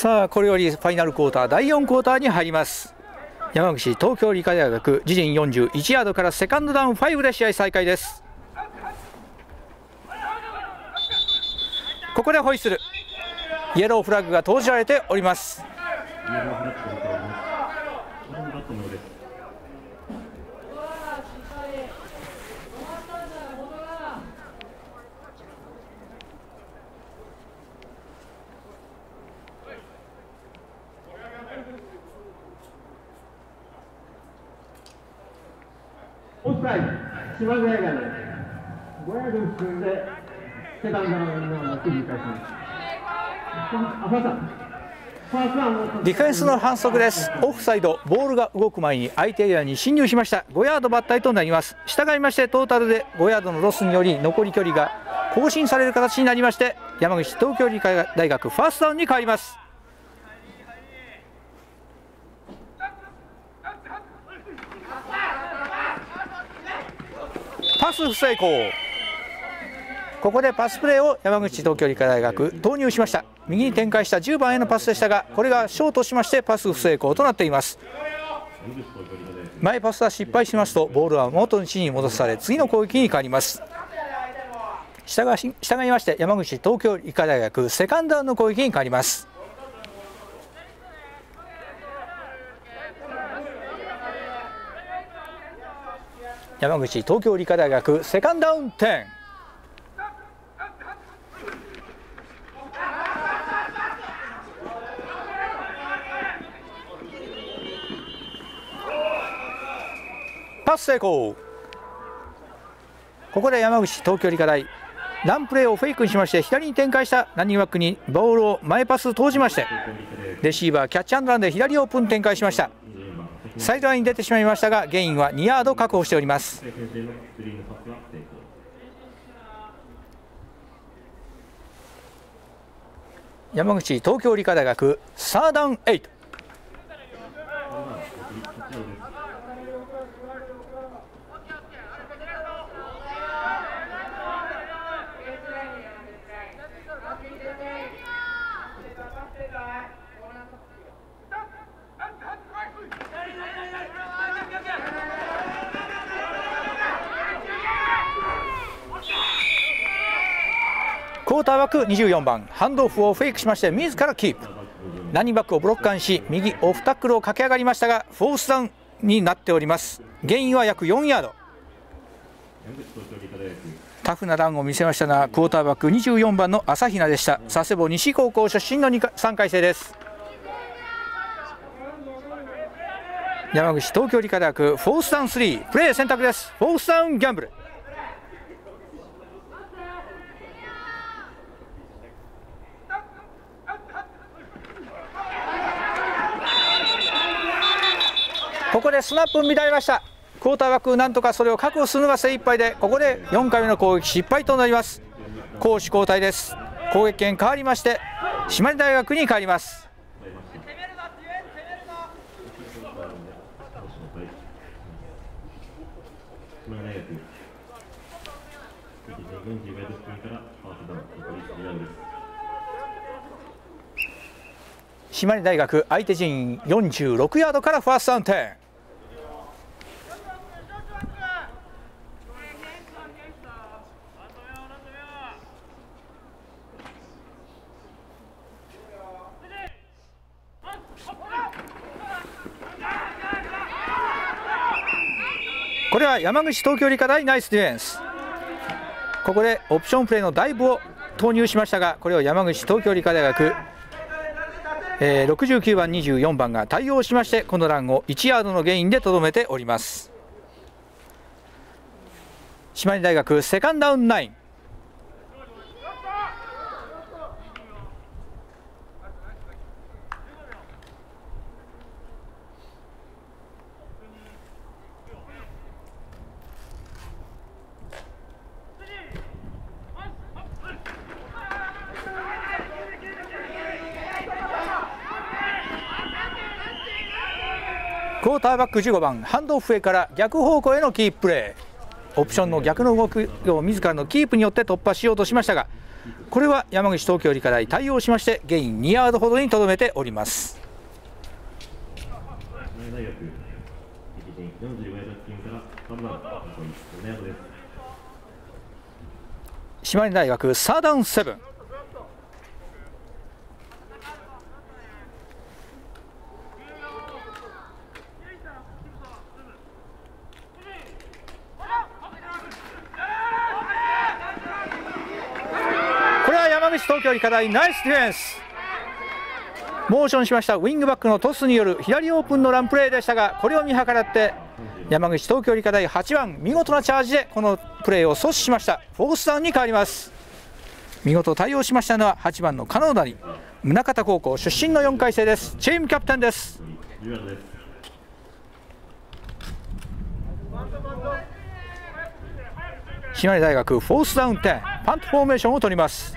さあこれよりファイナルクォーター第4クォーターに入ります。山口東京理科大学自陣41ヤードからセカンドダウン5で試合再開です。ここでホイッスル。イエローフラッグが投じられております。オフサイド、島根大学、5ヤード進んで、セカンドの繰り返します。ディフェンスの反則です。オフサイドボールが動く前に相手エリアに侵入しました。5ヤード抜体となります。従いましてトータルで5ヤードのロスにより残り距離が更新される形になりまして山口東京理科大学ファーストダウンに変わりますパス不成功。ここでパスプレーを山口東京理科大学投入しました。右に展開した10番へのパスでしたがこれがショートしましてパス不成功となっています。前パスは失敗しますとボールは元の位置に戻され次の攻撃に変わります。従いまして山口東京理科大学セカンドダウンの攻撃に変わります。山口東京理科大学セカンドダウン10パス成功。ここで山口東京理科大ランプレーをフェイクにしまして左に展開したランニングバックにボールを前パス投じましてレシーバーキャッチアンドランで左オープン展開しました。サイドラインに出てしまいましたがゲインは2ヤード確保しております。山口東京理科大学サーダン8ーターバック24番。ハンドオフをフェイクしまして自らキープ。ランニングバックをブロッカーにし右オフタックルを駆け上がりましたがフォースダウンになっております。ゲインは約4ヤード。タフなランを見せましたがクォーターバック24番の朝比奈でした。佐世保西高校出身の3回生です。山口東京理科大学フォースダウン3プレー選択です。フォースダウンギャンブル。ここでスナップ乱れました。クォーターバックなんとかそれを確保するのが精一杯でここで4回目の攻撃失敗となります。攻守交代です。攻撃権変わりまして島根大学に変わります。島根大学相手陣46ヤードからファーストダウン。10こは山口東京理科大ナイスディフェンス。ここでオプションプレーのダイブを投入しましたがこれを山口東京理科大学えー、69番、24番が対応しましてこのランを1ヤードのゲインでとどめております。島根大学セカンドダウンナイン。クォーターバック15番ハンドオフへから逆方向へのキープレーオプションの逆の動きを自らのキープによって突破しようとしましたがこれは山口東京理科大対応しましてゲイン2ヤードほどにとどめております。島根大学サーダンセブンこれは山口東京理科大ナイスディフェンス。モーションしました。ウィングバックのトスによる左オープンのランプレーでしたがこれを見計らって山口東京理科大8番見事なチャージでこのプレーを阻止しました。フォースダウンに変わります。見事対応しましたのは8番の加納谷宗像高校出身の4回生です。チームキャプテンです。で島根大学フォースダウン10パントフォーメーションを取ります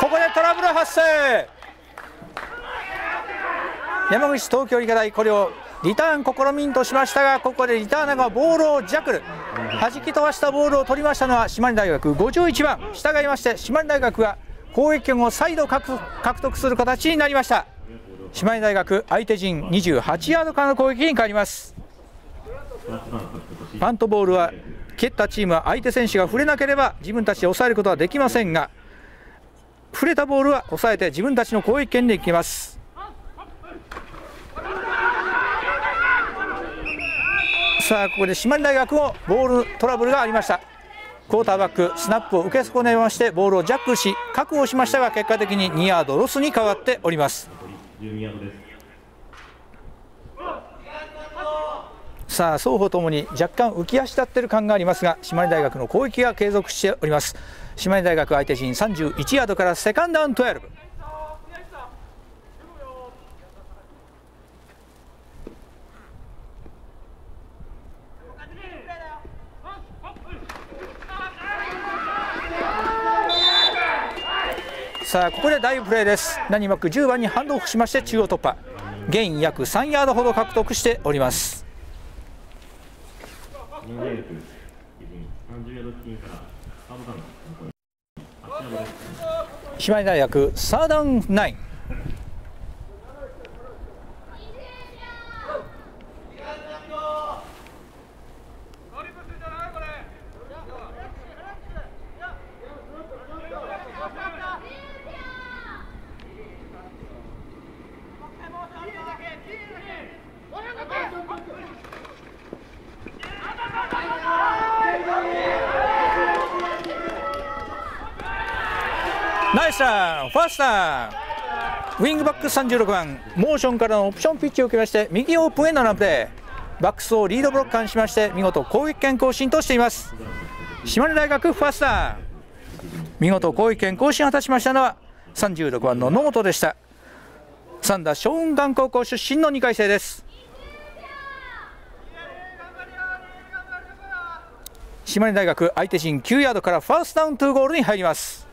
ここでトラブル発生山口東京理科大これをリターン試みんとしましたがここでリターナがボールをジャックル。弾き飛ばしたボールを取りましたのは島根大学。51番。従いまして島根大学が攻撃権を再度獲獲得する形になりました。島根大学相手陣28ヤードからの攻撃に変わります。パントボールは蹴ったチームは相手選手が触れなければ自分たちで抑えることはできませんが触れたボールは抑えて自分たちの攻撃権でいきます。さあここで島根大学もボールトラブルがありました。クォーターバックスナップを受け損ねましてボールをジャックし確保しましたが結果的に2ヤードロスに変わっております12ヤードです。さあ双方ともに若干浮き足立っている感がありますが島根大学の攻撃が継続しております。島根大学相手陣31ヤードからセカンドダウン12さあここで大プレーです。何幕10番にハンドオフしまして中央突破。ゲイン約3ヤードほど獲得しております日本大学敵陣30ヤード付近からサードダウン残り8ヤードです島根大学サーダンナイン。ナイスランファーストダウィングバック36番モーションからのオプションピッチを受けまして右オープンへのランプレーバックスをリードブロッカーにしまして見事攻撃権更新としています。島根大学ファーストダウン。見事攻撃権更新を果たしましたのは36番の野本でした。三田松雲館高校出身の2回生です。島根大学相手陣9ヤードからファーストダウン2ゴールに入ります。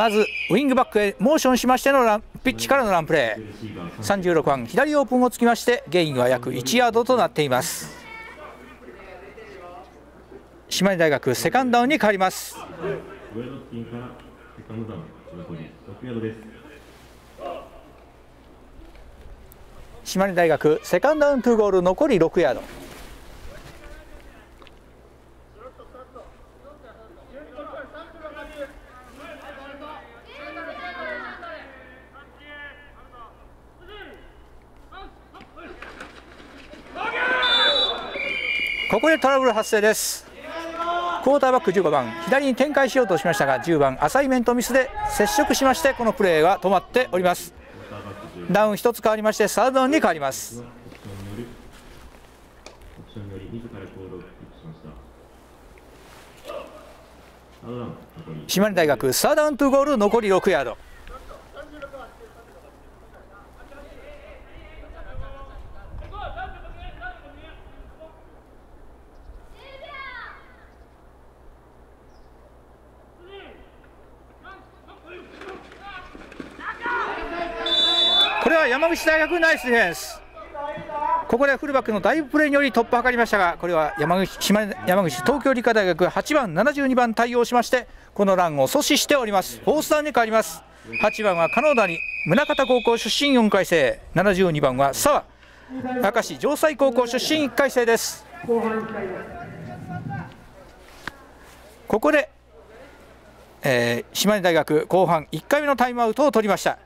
まずウイングバックへモーションしましてのランピッチからのランプレー。36番左オープンをつきましてゲインは約1ヤードとなっています。島根大学セカンドダウンに変わります。島根大学セカンドダウン2ゴール残り6ヤード。ここでトラブル発生です。クォーターバック15番左に展開しようとしましたが10番アサイメントミスで接触しましてこのプレーは止まっております。ダウン1つ変わりましてサードダウンに変わります。オプションによるオプションにより自らコードダウン残り島根大学サーダウントゴール残り6ヤード。山口大学ナイスディフェンス。ここでフルバックのダイブプレーにより突破を図りましたがこれは山口島根山口東京理科大学8番72番対応しましてこのランを阻止しております。フォースダウンに変わります。8番は金田に宗像高校出身4回生。72番は澤明石城西高校出身1回生です。後半1回ですここで、えー島根大学後半1回目のタイムアウトを取りました。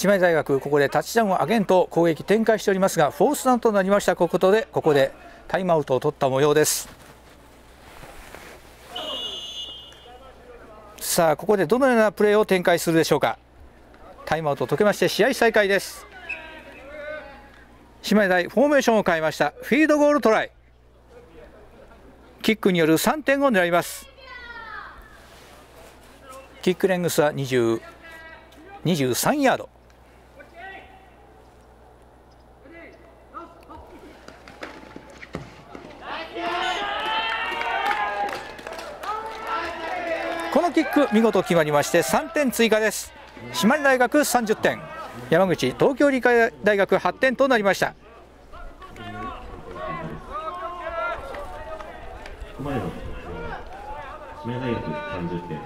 島根大学、ここでタッチダウンをアゲント攻撃展開しておりますが、フォースダウンとなりましたことで、ここでタイムアウトを取った模様です。さあ、ここでどのようなプレーを展開するでしょうか。タイムアウトを解けまして、試合再開です。島根大、フォーメーションを変えました。フィードゴールトライ。キックによる3点を狙います。キックレングスは20 23ヤード。キック見事決まりまして3点追加です。島根大学30点。山口東京理科大学8点となりました。ここまでの得点は島根大学30点。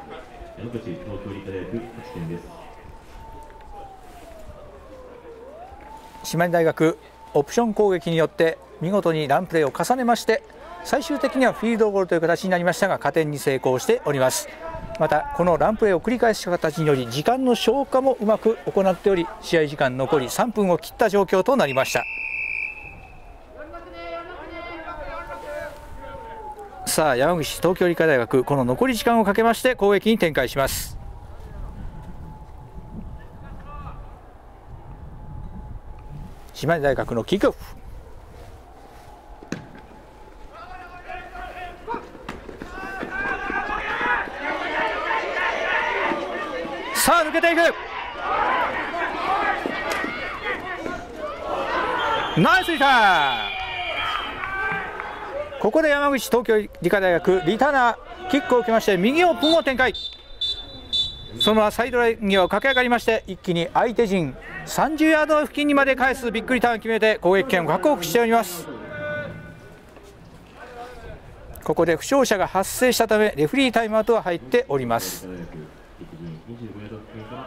山口東京理科大学8点です。島根大学オプション攻撃によって見事にランプレーを重ねまして最終的にはフィールドゴールという形になりましたが加点に成功しておりますまたこのランプレーを繰り返した形により時間の消化もうまく行っており試合時間残り3分を切った状況となりました。さあ山口東京理科大学この残り時間をかけまして攻撃に展開します。島根大学のキックオフ。さあ抜けていく。ナイスリターン。ここで山口東京理科大学リターナーキックを受けまして右オープンを展開。そのままサイドライン際を駆け上がりまして一気に相手陣30ヤード付近にまで返すビッグリターンを決めて攻撃権を獲得しております。ここで負傷者が発生したためレフリータイムアウトは入っております。大学陸順25ヤード付近から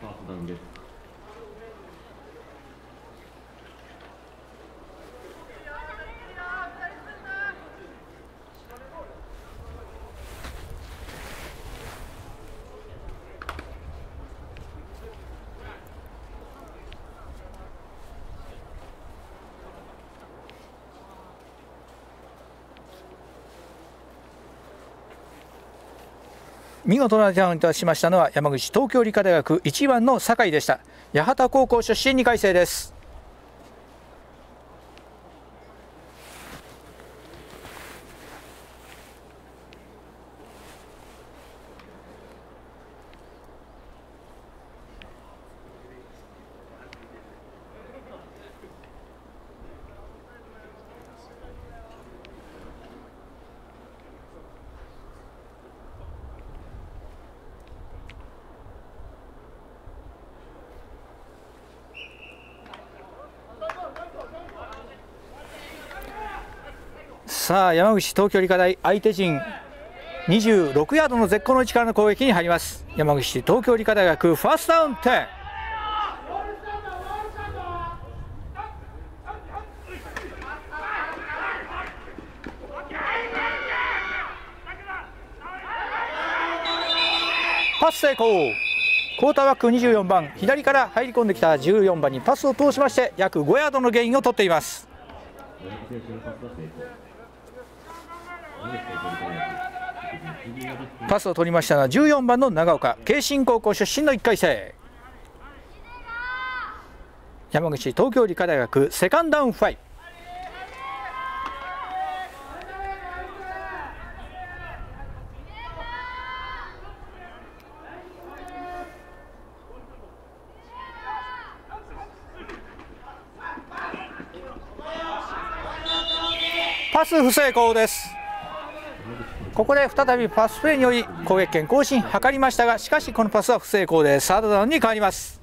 ファーストダウンです見事なジャンとしましたのは山口東京理科大学1番の酒井でした。八幡高校出身2回生です。さあ山口東京理科大相手陣26ヤードの絶好の位置からの攻撃に入ります。山口東京理科大学ファーストダウン10パス成功。クォーターバック24番左から入り込んできた14番にパスを通しまして約5ヤードのゲインを取っています。パス。を取りましたのは14番の長岡慶信高校出身の1回生山口東京理科大学セカンドダウンファイパス不成功ですここで再びパスプレーにより攻撃権更新図りましたがしかしこのパスは不成功でサードダウンに変わります。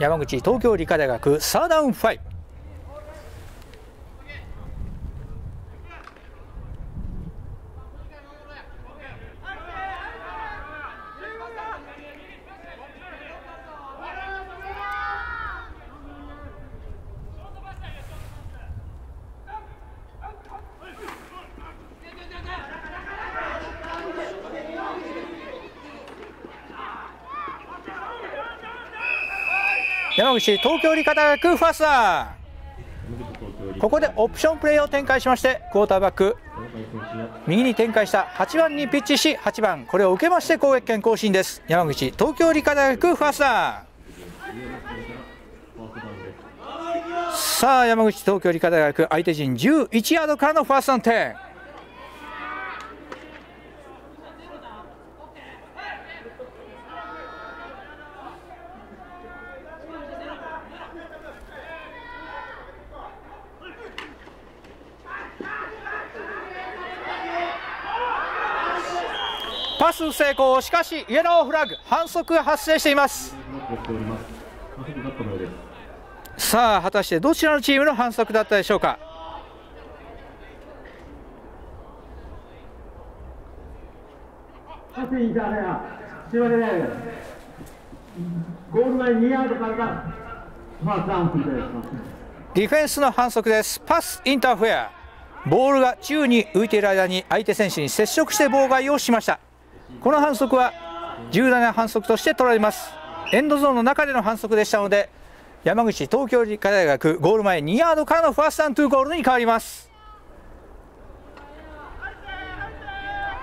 山口東京理科大学 third down five市東京理科大学ファスターここでオプションプレーを展開しましてクォーターバック右に展開した8番にピッチし8番これを受けまして攻撃権更新です。山口東京理科大学ファスナーさあ山口東京理科大学相手陣11ヤードからのファーストアンテンス成功しか。しイエローフラッグ反則が発生しています。さあ果たしてどちらのチームの反則だったでしょうか、ゴール前2ヤードか。らがファーストダウンするというディフェンスの反則ですパスインターフェアボールが宙に浮いている間に相手選手に接触して妨害をしましたこの反則は重大な反則として取られます。エンドゾーンの中での反則でしたので山口東京理科大学ゴール前2ヤードからの first and to goal に変わります。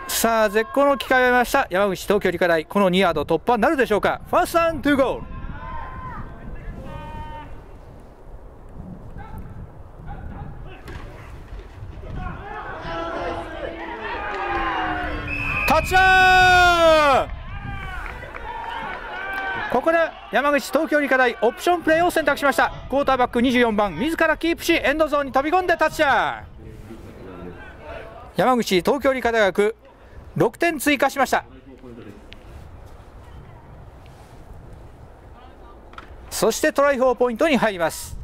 さあ絶好の機会を得ました。山口東京理科大この2ヤード突破なるでしょうか。 first and to goal。タッチダウンここで山口東京理科大オプションプレーを選択しました。クォーターバック24番自らキープしエンドゾーンに飛び込んでタッチダウン山口東京理科大学6点追加しました。そしてトライフォーポイントに入ります。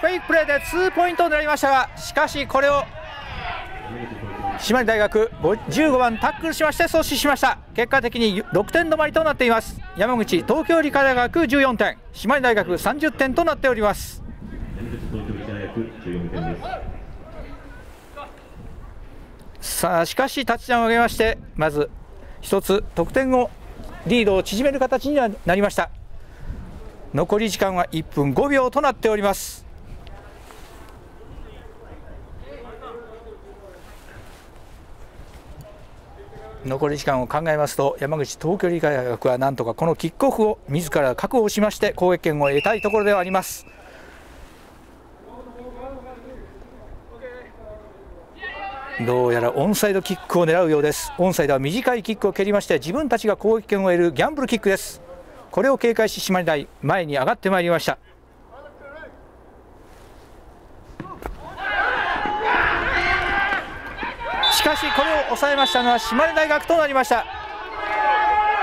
フェイクプレーで2ポイントを狙いましたがしかしこれを島根大学15番タックルしまして阻止しました。結果的に6点止まりとなっています。山口東京理科大学14点。島根大学30点となっております。さあしかしタッチダウンを上げましてまず一つ得点をリードを縮める形にはなりました。残り時間は1分5秒となっております。残り時間を考えますと山口東京理科大学はなんとかこのキックオフを自ら確保しまして攻撃権を得たいところではあります。どうやらオンサイドキックを狙うようです。オンサイドは短いキックを蹴りまして自分たちが攻撃権を得るギャンブルキックです。これを警戒し島根大前に上がってまいりました。しかしこれを抑えましたのは島根大学となりました。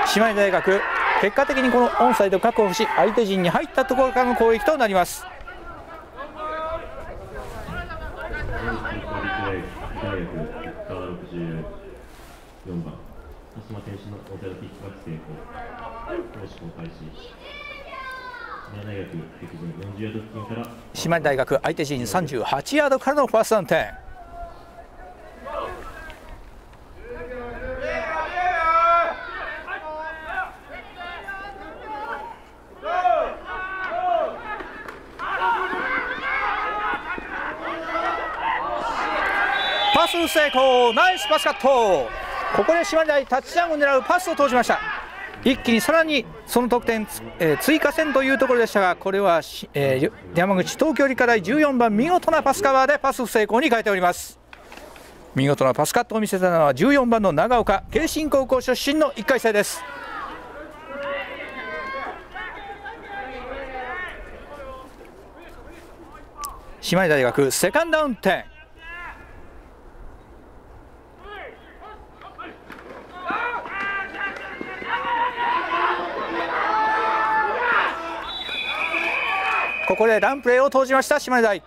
島根大学結果的にこのオンサイド確保し相手陣に入ったところからの攻撃となります。4番鹿島選手の大寺キックバック成功投手交開始島根大学敵陣40ヤード付近から島根大学相手陣38ヤードからのファーストダウン点ス成功。ナイスパスカット。ここで島根大タッチダウンを狙うパスを投じました。一気にさらにその得点、えー追加戦というところでしたがこれは、えー山口東京理科大14番見事なパスカバーでパス成功に変えております。見事なパスカットを見せたのは14番の長岡慶信高校出身の1回生です。島根大学セカンドダウン点。ここでランプレーを投じました島根大。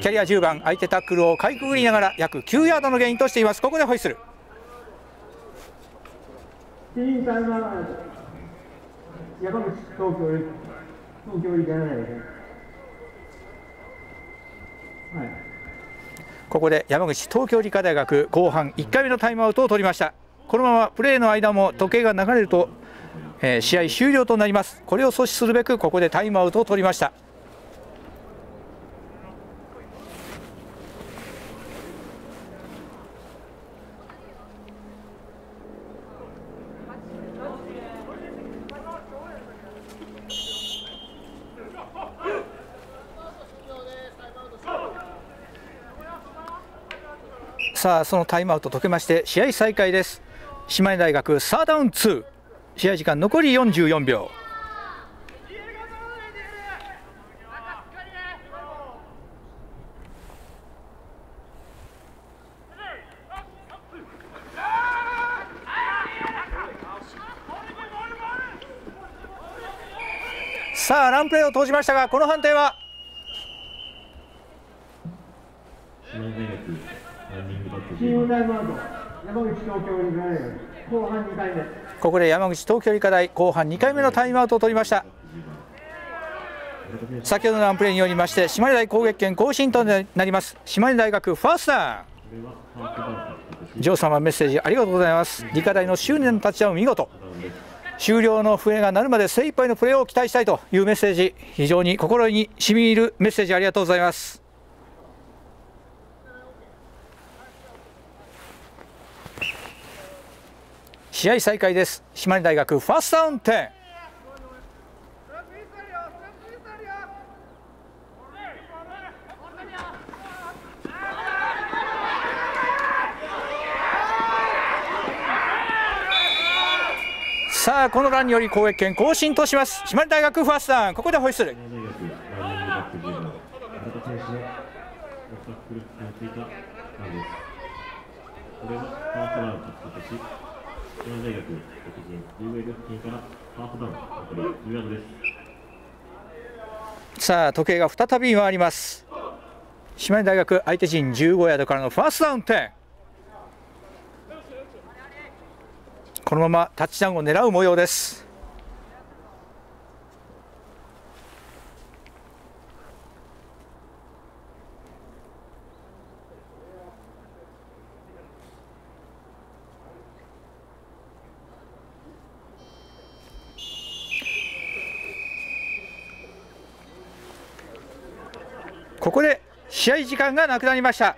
キャリア10番相手タックルをかいくぐりながら約9ヤードのゲインとしています。ここでホイッスル。ここで山口東京理科大学後半1回目のタイムアウトを取りました。このままプレーの間も時計が流れると、えー試合終了となります。これを阻止するべくここでタイムアウトを取りました。さあそのタイムアウト解けまして試合再開です。島根大学サーダウン2試合時間残り44秒。さあランプレーを投じましたがこの判定は？チームタイムアウト。山口東京理科大学後半2回目ここで山口東京理科大後半2回目のタイムアウトを取りました。先ほどのランプレーによりまして島根大攻撃権更新となります。島根大学ファーストダウンこれはハージョー様メッセージありがとうございます。理科大の執念の立ち会い見事。終了の笛が鳴るまで精一杯のプレーを期待したいというメッセージ。非常に心に染み入るメッセージありがとうございます。試合再開です。島根大学ファーストダウン点さあこのランにより攻撃権更新とします。島根大学ファーストダウン。ここでホイッスル。島根大学ランニングバック10番村田選手のオフタックルについたランですこれはハーフダウン獲得し島根大学敵陣10ヤード付近からファーストダウン残り10ヤードですさあ時計が再び回ります。島根大学相手陣15ヤードからの first down ten このままタッチダウンを狙う模様です。ここで試合時間がなくなりました。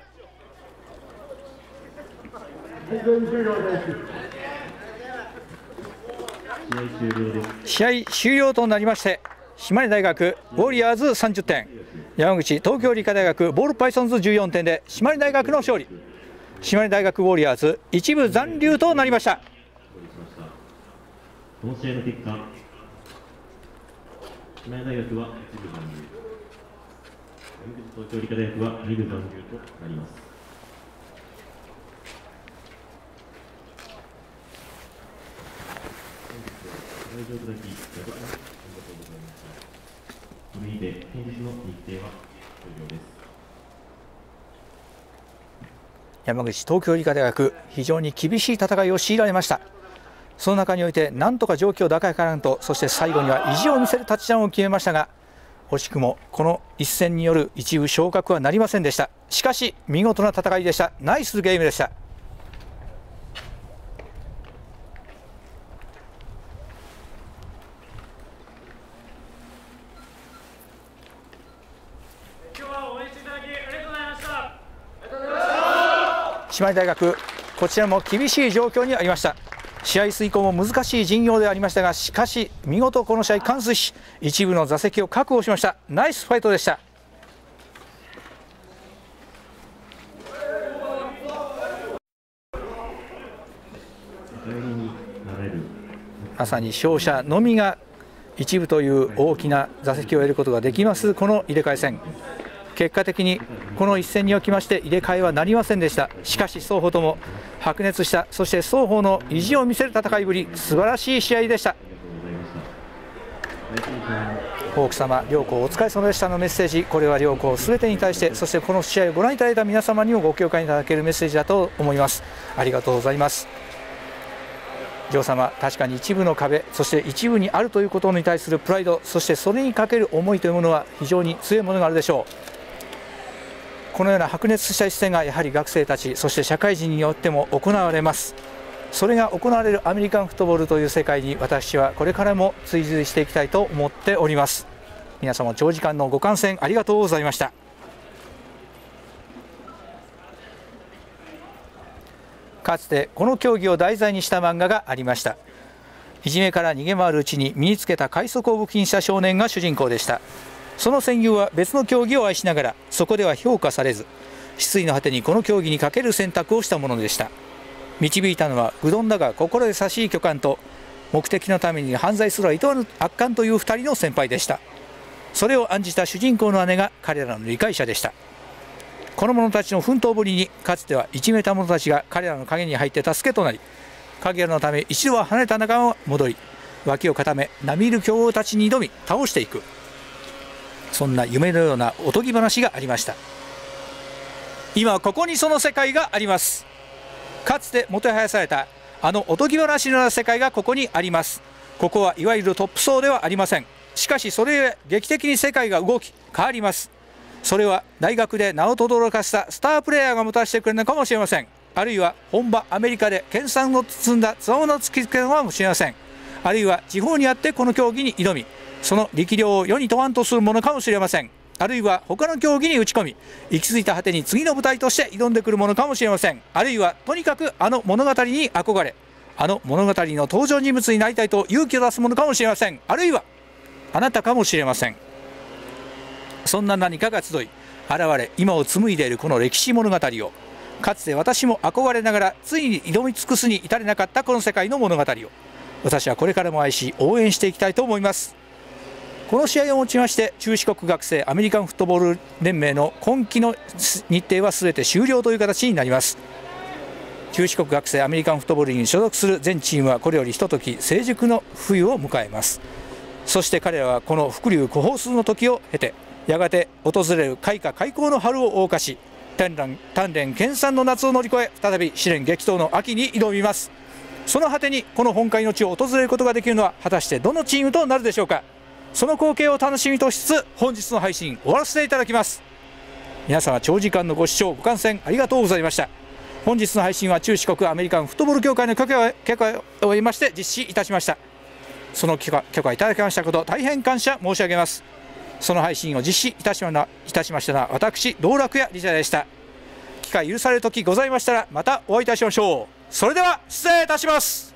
試合終了となりまして島根大学ウォリアーズ30点山口東京理科大学ボールパイソンズ14点で島根大学の勝利。島根大学ウォリアーズ一部残留となりました。この試合の結果島根大学は一部残留。東京理科大学は二部残留となります。本日はご来場いただき誠にありがとうございましたこれにて本日の日程は終了です。山口東京理科大学非常に厳しい戦いを強いられました。その中においてなんとか状況を打開からんとそして最後には意地を見せるタッチダウンを決めましたが惜しくもこの一戦による一部昇格はなりませんでした。しかし見事な戦いでした。ナイスゲームでした。姉妹大学こちらも厳しい状況にありました試合遂行も難しい陣容でありましたがしかし見事この試合完遂し一部の座席を確保しました。ナイスファイトでした。まさに勝者のみが一部という大きな座席を得ることができますこの入れ替え戦。結果的にこの一戦におきまして入れ替えはなりませんでした。しかし双方とも白熱したそして双方の意地を見せる戦いぶり素晴らしい試合でした。ホーク様両校お疲れ様でしたのメッセージ。これは両校すべてに対してそしてこの試合をご覧いただいた皆様にもご共感いただけるメッセージだと思います。ありがとうございます。女王様確かに一部の壁そして一部にあるということに対するプライドそしてそれにかける思いというものは非常に強いものがあるでしょう。このような白熱した一戦がやはり学生たちそして社会人によっても行われます。それが行われるアメリカンフットボールという世界に私はこれからも追随していきたいと思っております。皆様長時間のご観戦ありがとうございました。かつてこの競技を題材にした漫画がありました。いじめから逃げ回るうちに身につけた快速を武器にした少年が主人公でした。その戦友は別の競技を愛しながらそこでは評価されず失意の果てにこの競技にかける選択をしたものでした。導いたのはうどんだが心優しい巨漢と目的のために犯罪すら厭わぬ悪漢という2人の先輩でした。それを案じた主人公の姉が彼らの理解者でした。この者たちの奮闘ぶりにかつてはいじめた者たちが彼らの陰に入って助けとなり影のため一度は離れた仲間は戻り脇を固め並みいる強豪たちに挑み倒していく。そんな夢のようなおとぎ話がありました。今ここにその世界があります。かつてもてはやされたあのおとぎ話のような世界がここにあります。ここはいわゆるトップ層ではありません。しかしそれゆえ劇的に世界が動き変わります。それは大学で名を轟かせたスタープレーヤーがもたらしてくれるのかもしれません。あるいは本場アメリカで研鑽を積んだつわもの突きつけるかもしれません。あるいは地方にあってこの競技に挑みその力量を世に問わんとするものかもしれません。あるいは他の競技に打ち込み行き着いた果てに次の舞台として挑んでくるものかもしれません。あるいはとにかくあの物語に憧れあの物語の登場人物になりたいと勇気を出すものかもしれません。あるいはあなたかもしれません。そんな何かが集い現れ今を紡いでいるこの歴史物語をかつて私も憧れながらついに挑み尽くすに至れなかったこの世界の物語を私はこれからも愛し応援していきたいと思います。この試合をもちまして中四国学生アメリカンフットボール連盟の今季の日程はすべて終了という形になります。中四国学生アメリカンフットボールに所属する全チームはこれよりひととき成熟の冬を迎えます。そして彼らはこの伏流湖放数の時を経てやがて訪れる開花開口の春を謳歌し鍛錬鍛錬研鑽の夏を乗り越え再び試練激闘の秋に挑みます。その果てにこの本会の地を訪れることができるのは果たしてどのチームとなるでしょうか。その光景を楽しみとしつつ本日の配信終わらせていただきます。皆様長時間のご視聴ご観戦ありがとうございました。本日の配信は中四国アメリカンフットボール協会の許可を許可を得まして実施いたしました。その許可許可いただきましたこと大変感謝申し上げます。その配信を実施いたしまいたしましたのは私道楽屋理事でした。機会許される時ございましたらまたお会いいたしましょう。それでは失礼いたします。